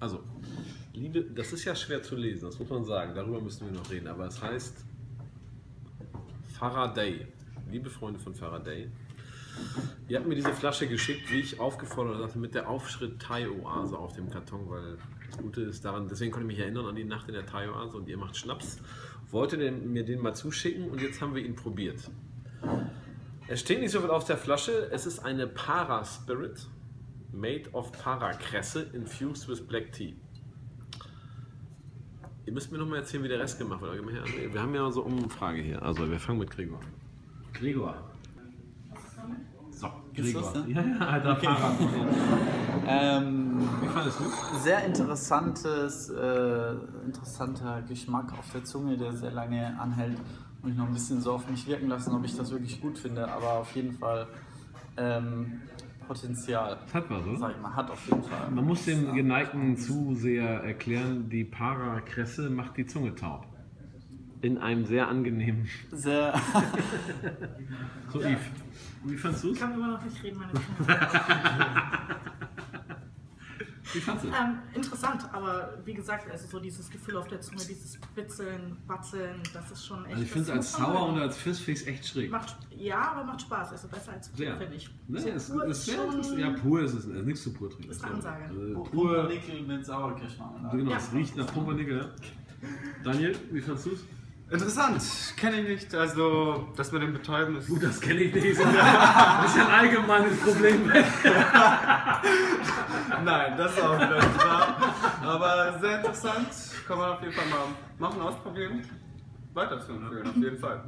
Also, Liebe, das ist ja schwer zu lesen, das muss man sagen. Darüber müssen wir noch reden. Aber es heißt Faraday. Liebe Freunde von Faraday. Ihr habt mir diese Flasche geschickt, wie ich aufgefordert hatte, mit der Aufschrift Thai-Oase auf dem Karton, weil das Gute ist daran, deswegen konnte ich mich erinnern an die Nacht in der Thai-Oase und ihr macht Schnaps. Wollte den, mir den mal zuschicken und jetzt haben wir ihn probiert. Es steht nicht so viel auf der Flasche, es ist eine Para Spirit, made of Para-Kresse, infused with Black Tea. Ihr müsst mir noch mal erzählen, wie der Rest gemacht wird. Wir haben ja so eine Umfrage hier. Also wir fangen mit Gregor. Gregor. So, Gregor. das, ne? Ja, ja, alter Fahrer. Ähm, Wie fandest du? sehr interessantes, äh, interessanter Geschmack auf der Zunge, der sehr lange anhält. Muss ich noch ein bisschen so auf mich wirken lassen, ob ich das wirklich gut finde, aber auf jeden Fall ähm, Potenzial. Das hat was, oder? Sag ich mal, hat auf jeden Fall. Man muss dem geneigten Zuseher erklären, die Parakresse macht die Zunge taub. In einem sehr angenehmen. Sehr. So, Yves, wie fandest du es? Ich kann immer noch nicht reden, meine Zunge. Wie fandest du es? ähm, interessant, aber wie gesagt, also so dieses Gefühl auf der Zunge, dieses Bitzeln, Batzeln, das ist schon echt. Also ich finde es als sauer und als Fischfix echt schräg. Macht, ja, aber macht Spaß, also besser als pur, finde ich. Ne, So es, pur ist sehr schon-. Ja, pur ist es. Also nichts zu pur trinken. Ist eine Ansage. Also, pur. Pumpernickel mit Sauerkirschmarmelade. Genau, Ja. es riecht nach Pumpernickel. ja. Daniel, wie fandest du es? Interessant, kenne ich nicht. Also, das mit dem Betäuben ist. Gut, das kenne ich nicht. Das ist ein allgemeines Problem. Nein, das ist auch wieder nicht wahr. Aber sehr interessant. Kann man auf jeden Fall mal machen, ausprobieren. Weiter zu empfehlen, auf jeden Fall.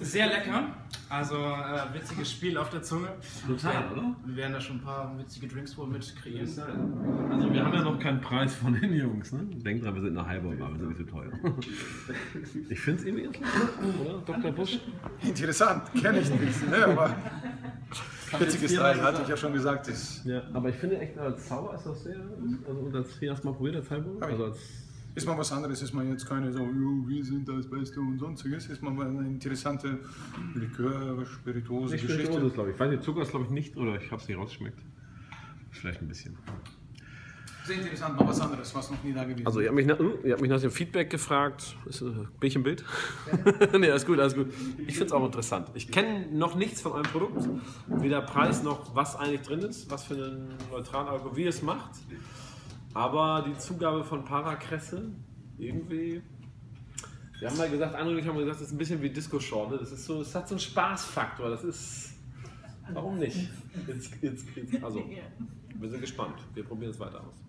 Sehr lecker. Also äh, witziges Spiel auf der Zunge. Total, oder? Wir werden da schon ein paar witzige Drinks wohl mit kreieren. Also wir haben ja noch keinen Preis von den Jungs. Ne? Denkt dran, wir sind eine halbe, aber wir sind nicht so teuer. Ich finde es irgendwie interessant, oder? Dr. Busch? Interessant, kenne ich nicht. Ne, aber witziges Teil, hatte ich ja schon gesagt. Ist, Ja, aber ich finde echt als Zauber ist das sehr. Also und als hier hast du mal probiert als ich. Also als ist mal was anderes, ist man jetzt keine so, "Jo, wir sind das Beste und sonstiges. Ist mal eine interessante Likör, Spirituose nicht Geschichte. Spirituosos, glaube ich. Ich weiß nicht, Zucker ist glaube ich nicht, oder ich habe es nicht rausgeschmeckt. Vielleicht ein bisschen. Sehr interessant, mal was anderes, was noch nie da gewesen Also ihr habt mich, nach, ihr habt mich nach dem Feedback gefragt. Ist, äh, bin ich im Bild? nee, alles gut, alles gut. Ich finde es auch interessant. Ich kenne noch nichts von eurem Produkt. Weder Preis noch was eigentlich drin ist, was für einen neutralen Alkohol, wie es macht. Aber die Zugabe von Parakresse, irgendwie. Wir haben mal gesagt, andere und ich haben gesagt, das ist ein bisschen wie Disco-Schorle. Das so, es hat so einen Spaßfaktor. Das ist. Warum nicht? Jetzt, jetzt, jetzt, also, wir sind gespannt. Wir probieren es weiter aus.